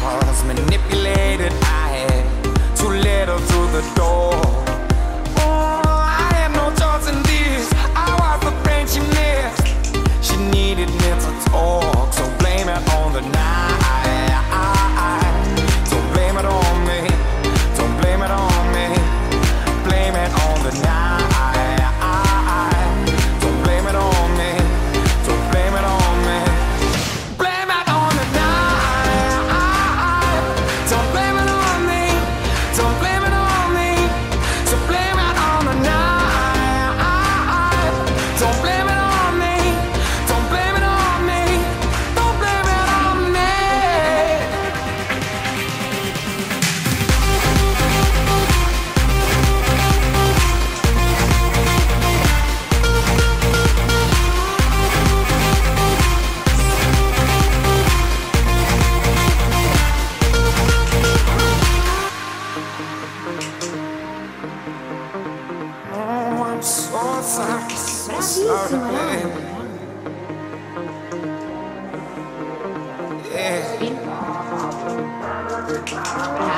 Was manipulated. I had too little through the door. Oh, so sorry. Yeah.